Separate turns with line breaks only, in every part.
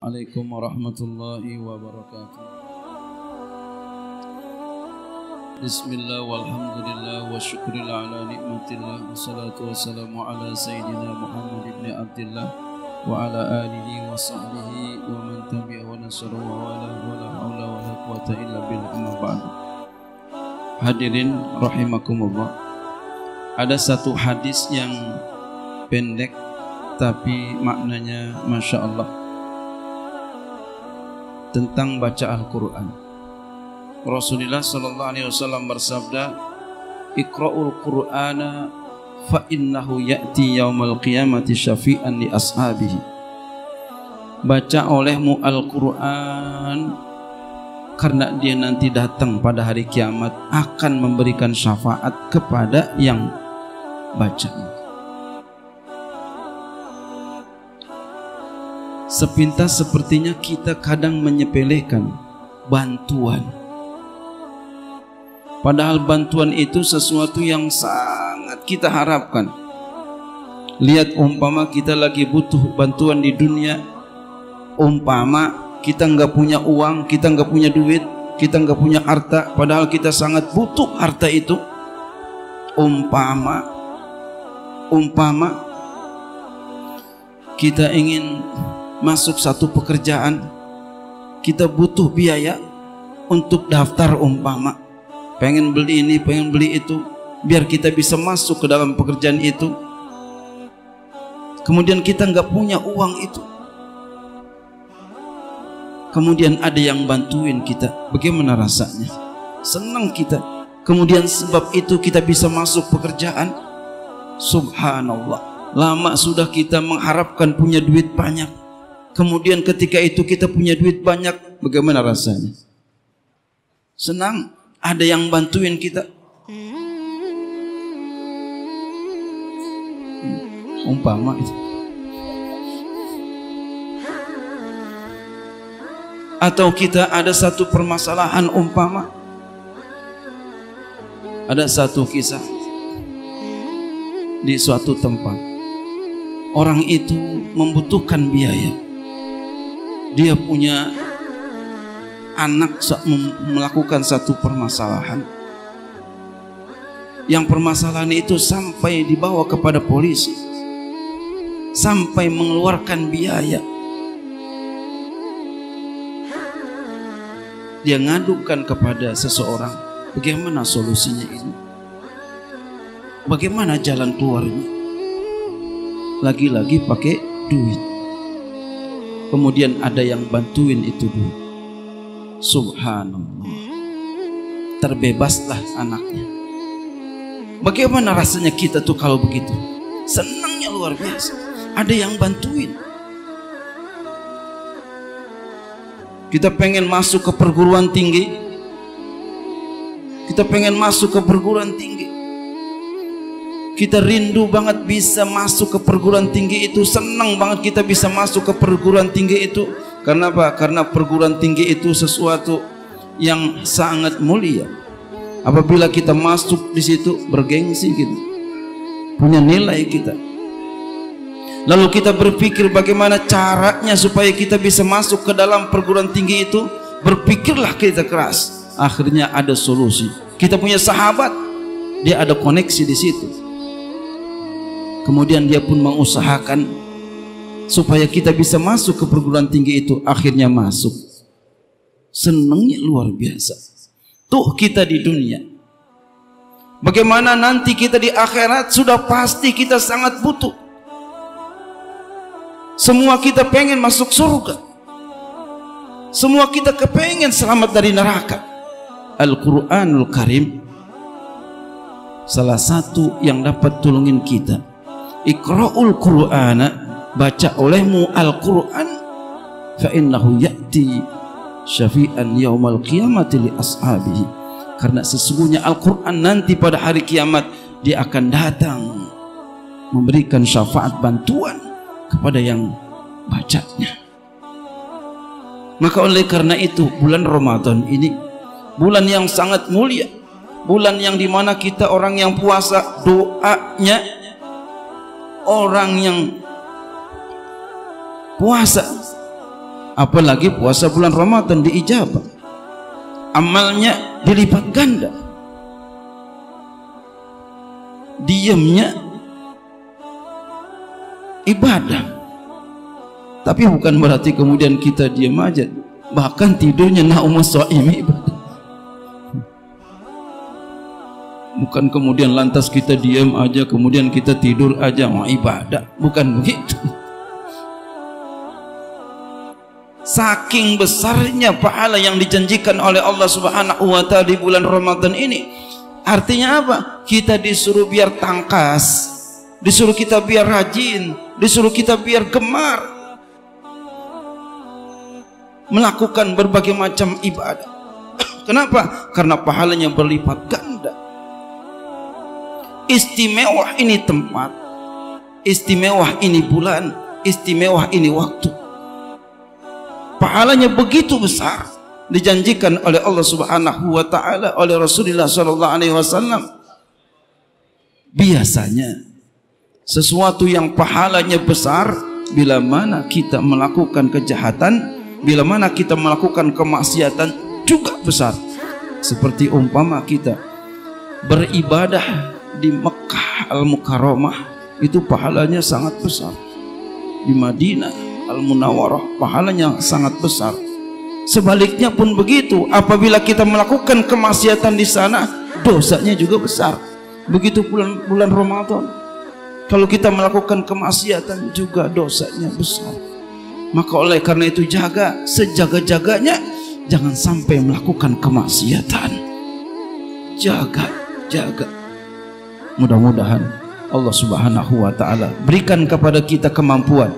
عليكم ورحمة الله وبركاته بسم الله والحمد لله والشكر على نعمة الله والصلاة والسلام على سيدنا محمد بن عبد الله وعلى آله وصحبه ومن تبع ونصر ولا ولا حول ولا قوة إلا بالله أما بعد Hadirin rahimakumullah Ada satu hadis yang pendek tapi maknanya Masya Allah tentang baca Al-Quran Rasulullah Sallallahu Alaihi Wasallam bersabda Iqra'ul Qur'ana fa innahu ya'ti yaumal qiyamati syafi'an li ashabihi Baca olehmu Al-Quran karena dia nanti datang pada hari kiamat akan memberikan syafaat kepada yang bacanya. Sepintas sepertinya kita kadang menyepelekan bantuan. Padahal bantuan itu sesuatu yang sangat kita harapkan. Lihat umpama kita lagi butuh bantuan di dunia, umpama kita nggak punya uang, kita nggak punya duit, kita nggak punya harta, padahal kita sangat butuh harta itu. Umpama, umpama kita ingin masuk satu pekerjaan, kita butuh biaya untuk daftar umpama, pengen beli ini, pengen beli itu, biar kita bisa masuk ke dalam pekerjaan itu. Kemudian kita nggak punya uang itu, kemudian ada yang bantuin kita. Bagaimana rasanya? Senang kita. Kemudian sebab itu kita bisa masuk pekerjaan. Subhanallah. Lama sudah kita mengharapkan punya duit banyak kemudian ketika itu kita punya duit banyak bagaimana rasanya? Senang. Ada yang bantuin kita. Hmm, umpama itu. Atau kita ada satu permasalahan umpama? Ada satu kisah. Di suatu tempat. Orang itu membutuhkan biaya dia punya anak melakukan satu permasalahan. Yang permasalahan itu sampai dibawa kepada polisi sampai mengeluarkan biaya. Dia ngadukan kepada seseorang. Bagaimana solusinya ini? Bagaimana jalan keluarnya? Lagi-lagi pakai duit kemudian ada yang bantuin itu duit subhanallah. Terbebaslah anaknya. Bagaimana rasanya kita tuh kalau begitu? Senangnya luar biasa. Ada yang bantuin. Kita pengen masuk ke perguruan tinggi. Kita pengen masuk ke perguruan tinggi. Kita rindu banget bisa masuk ke perguruan tinggi itu. Senang banget kita bisa masuk ke perguruan tinggi itu. Karena apa? Karena perguruan tinggi itu sesuatu yang sangat mulia. Apabila kita masuk di situ bergengsi gitu. Punya nilai kita Lalu kita berpikir bagaimana caranya supaya kita bisa masuk ke dalam perguruan tinggi itu. Berpikirlah kita keras. Akhirnya ada solusi. Kita punya sahabat, dia ada koneksi di situ. Kemudian dia pun mengusahakan supaya kita bisa masuk ke perguruan tinggi itu. Akhirnya masuk. Senangnya luar biasa. Tuh kita di dunia. Bagaimana nanti kita di akhirat sudah pasti kita sangat butuh semua kita pengen masuk surga. Semua kita kepengen selamat dari neraka. Al-Quranul Karim salah satu yang dapat tolongin kita. Iqra'ul Qur'ana baca olehmu Al-Quran fa innahu ya'ti syafi'an yaumal qiyamati li ashabihi karena sesungguhnya Al-Quran nanti pada hari kiamat dia akan datang memberikan syafaat bantuan kepada yang bacanya. Maka oleh karena itu bulan Ramadan ini bulan yang sangat mulia, bulan yang di mana kita orang yang puasa doanya orang yang puasa. Apalagi puasa bulan Ramadan diijabah. Amalnya dilipat ganda. Diamnya ibadah. Tapi bukan berarti kemudian kita diam aja. Bahkan tidurnya naumus ibadah bukan kemudian lantas kita diam aja kemudian kita tidur aja mau ibadah. Bukan begitu. Saking besarnya pahala yang dijanjikan oleh Allah Subhanahu wa taala di bulan Ramadan ini. Artinya apa? Kita disuruh biar tangkas disuruh kita biar rajin disuruh kita biar gemar. Melakukan berbagai macam ibadah. Kenapa? Karena pahalanya berlipat ganda istimewa ini tempat. Istimewa ini bulan. Istimewa ini waktu. Pahalanya begitu besar. Dijanjikan oleh Allah Subhanahu wa taala oleh Rasulullah sallallahu alaihi wasallam. Biasanya sesuatu yang pahalanya besar bila mana kita melakukan kejahatan bila mana kita melakukan kemaksiatan juga besar. Seperti umpama kita beribadah di Mekah Al-Mukarramah itu pahalanya sangat besar. Di Madinah Al-Munawwarah pahalanya sangat besar. Sebaliknya pun begitu apabila kita melakukan kemaksiatan di sana dosanya juga besar. Begitu bulan bulan Ramadan. Kalau kita melakukan kemaksiatan juga dosanya besar. Maka oleh karena itu jaga sejaga-jaganya jangan sampai melakukan kemaksiatan. Jaga jaga mudah-mudahan Allah Subhanahu wa taala berikan kepada kita kemampuan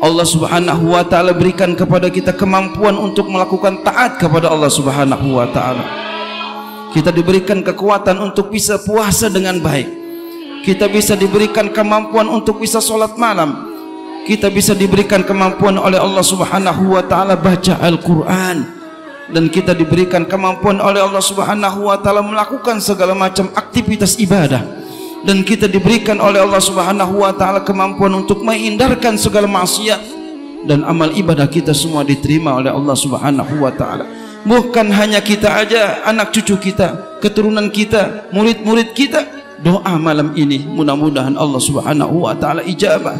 Allah Subhanahu wa taala berikan kepada kita kemampuan untuk melakukan taat kepada Allah Subhanahu wa taala. Kita diberikan kekuatan untuk bisa puasa dengan baik. Kita bisa diberikan kemampuan untuk bisa solat malam. Kita bisa diberikan kemampuan oleh Allah Subhanahu wa taala baca Al-Qur'an dan kita diberikan kemampuan oleh Allah Subhanahu wa taala melakukan segala macam aktivitas ibadah dan kita diberikan oleh Allah Subhanahu wa taala kemampuan untuk menghindarkan segala maksiat dan amal ibadah kita semua diterima oleh Allah Subhanahu wa taala. Bukan hanya kita aja, anak cucu kita, keturunan kita, murid-murid kita doa malam ini mudah-mudahan Allah Subhanahu wa taala ijabah.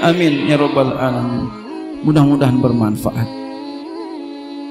Amin ya rabbal alamin. Mudah-mudahan bermanfaat.